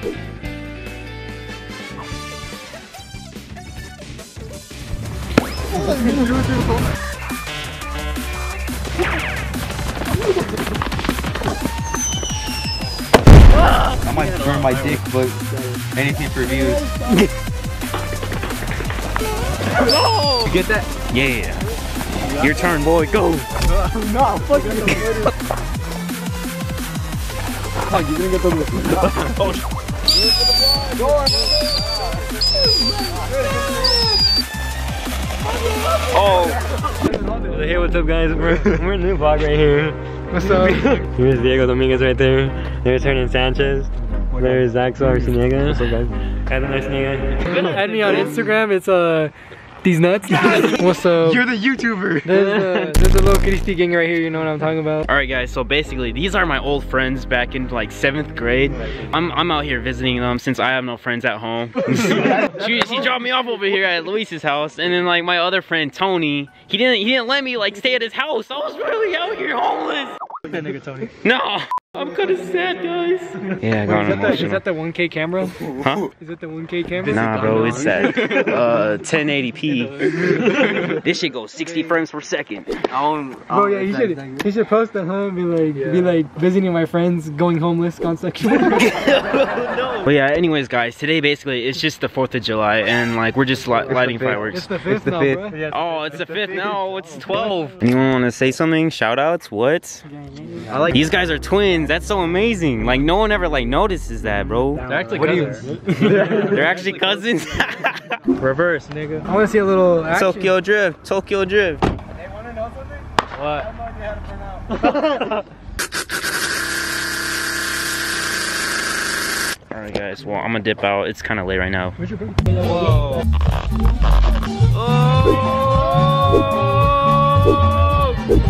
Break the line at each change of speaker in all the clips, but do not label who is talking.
I might burn my dick, but anything for views. You get that?
Yeah. Your turn, boy. Go.
no, fuck you. oh, you didn't get the
Oh. Hey, what's up, guys? We're, we're in the new vlog right here.
What's up?
Here's Diego Dominguez right there. There's Hernan Sanchez. There's Axel Arciniega. What's up, guys? Adam Arciniega.
Add me on Instagram. It's uh these nuts. What's up?
You're the YouTuber.
There's a, there's a little Cristi gang right here. You know what I'm talking about?
All right, guys. So basically, these are my old friends back in like seventh grade. I'm I'm out here visiting them since I have no friends at home. she, she dropped me off over here at Luis's house, and then like my other friend Tony, he didn't he didn't let me like stay at his house. I was really out here homeless.
That nigga Tony.
No, I'm kind of sad, guys. Yeah, I got
Is that, the, is that the 1K camera?
Huh?
Is that the 1K camera?
Nah, bro, it's that uh 1080p. this shit goes 60 frames per second.
Bro, yeah, you should you should post that, huh? Be like, be like visiting my friends, going homeless, gone sexual.
But yeah, anyways, guys, today basically it's just the 4th of July, and like we're just li- lighting fireworks.
it's the fifth
the
now,
fifth.
bro.
Oh, it's the fifth now. It's 12. Anyone want to say something? Shout outs? What?
I like
These guys are twins. That's so amazing. Like no one ever like notices that, bro.
They're actually
What
cousins.
They're actually cousins.
Reverse, nigga. I want to see a little action.
Tokyo Drift. Tokyo Drift.
Hey, wanna know something?
What?
I have no idea how to turn out.
All right, guys. Well, I'm gonna dip out. It's kind of late right now.
Where's your bro?
Whoa. Oh.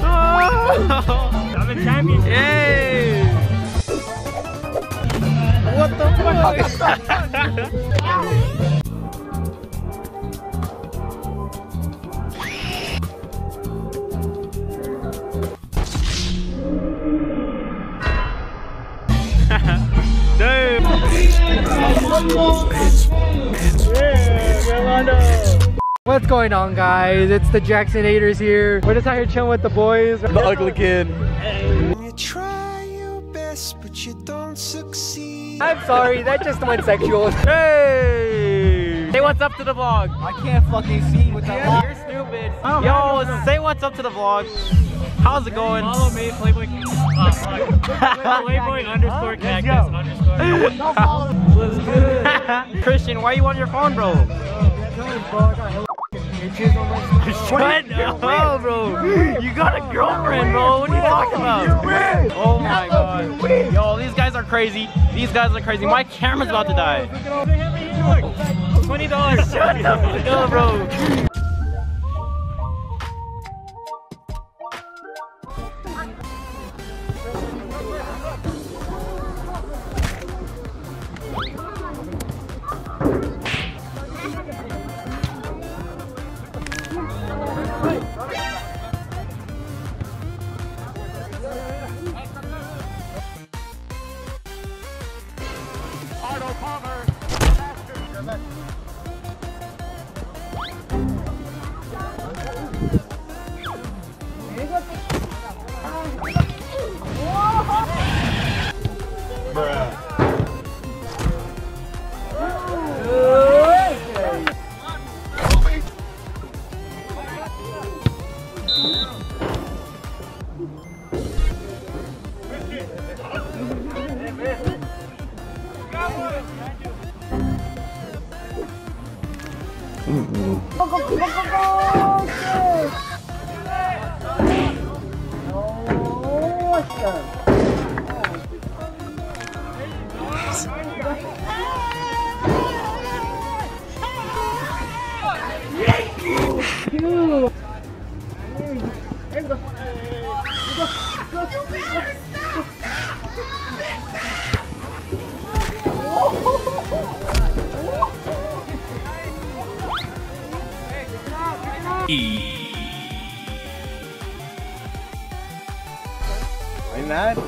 Oh.
I'm a champion.
Hey!
The? What's going on, guys? It's the Jaxonators here. We're just out here chilling with the boys. The ugly kid.
You try your best, but you don't succeed.
I'm sorry, that just went sexual.
Hey! Say what's up to the vlog.
I can't fucking see with that.
You're stupid. Yo, say what's up to the vlog. How's it going?
Follow me, Playboy. Uh, Playboy underscore cactus underscore. What's good?
Christian, why are you on your phone, bro? What? No, bro. You got a girlfriend, bro. What are you talking about? Oh my god. Yo, these guys are crazy. These guys are crazy. My camera's about to die.
Twenty dollars.
Shut the fuck up, bro.
Are you mad?
Wait, wait, oh,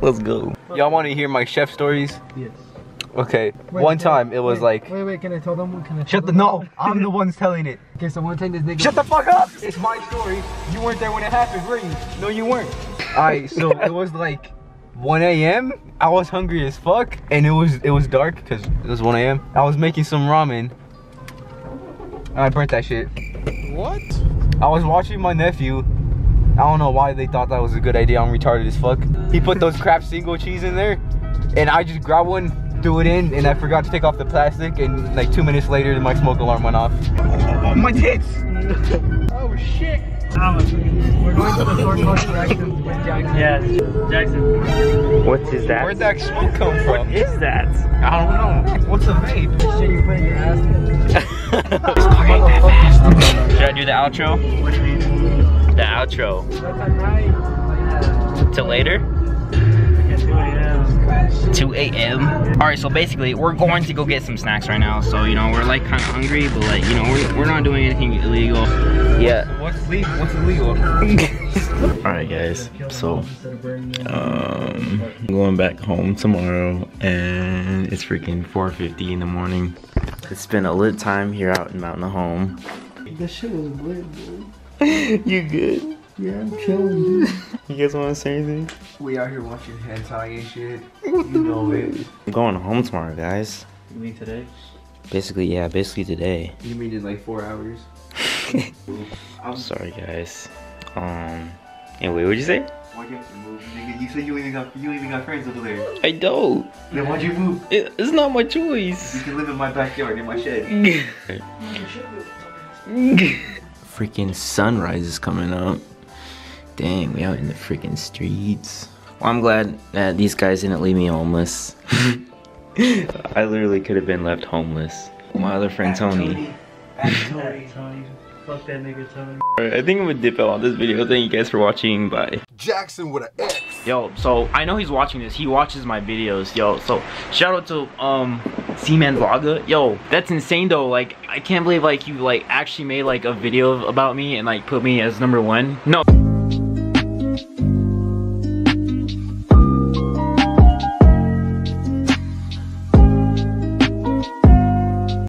Let's go.
Y'all want to hear my chef stories?
Yes.
Okay.
Wait,
one
wait,
time it was
wait,
like.
Wait, wait, can I tell them? Can I tell
Shut the
them?
no. I'm the one's telling it.
Okay, so one time this nigga.
Shut the fuck up! It's my story. You weren't there when it happened, were you? No, you weren't. Alright, so it was like 1 a.m. I was hungry as fuck, and it was it was dark because it was 1 a.m. I was making some ramen. And I burnt that shit.
What?
I was watching my nephew. I don't know why they thought that was a good idea. I'm retarded as fuck. He put those crap single cheese in there, and I just grabbed one, threw it in, and I forgot to take off the plastic. And like two minutes later, my smoke alarm went off. My tits!
Oh shit!
We're going to the store called Jackson's with Jaxon.
Yes, Jaxon.
What is that?
Where'd that smoke come from?
is that?
I don't know. What's a vape?
Shit you put in your ass.
Should I do the outro? The outro.
That's at night.
Till later? 2 a.m. Alright, so basically, we're going to go get some snacks right now. So, you know, we're like kind of hungry, but like, you know, we're, we're not doing anything illegal. Yeah.
What's legal? What's illegal?
Alright, guys. So, um, I'm going back home tomorrow, and it's freaking 4:50 in the morning. It's been a lit time here out in Mountain Home.
This shit was lit, dude.
you good?
Yeah, I'm chilling, dude.
You guys want to say anything?
We out here watching hentai and shit. You know it.
I'm going home tomorrow, guys.
You mean today?
Basically, yeah, basically today.
You mean in like four hours?
I'm sorry, guys. Um. Anyway, what'd you say?
Why'd you have to move, nigga? You said you even got you even got friends over there.
I don't.
Then why'd you move?
It, it's not my choice.
You can live in my backyard in my shed.
Freaking sunrise is coming up. Dang, we out in the freaking streets. Well, I'm glad that these guys didn't leave me homeless. I literally could have been left homeless. My other friend Tony.
Tony. Fuck that nigga, Tony.
Alright, I think I'm gonna dip out on this video. Thank you guys for watching. Bye.
Jaxon with an X.
Yo, so I know he's watching this. He watches my videos. Yo, so shout out to um Seaman Vlogger. Yo, that's insane though. Like I can't believe like you like actually made like a video about me and like put me as number one. No.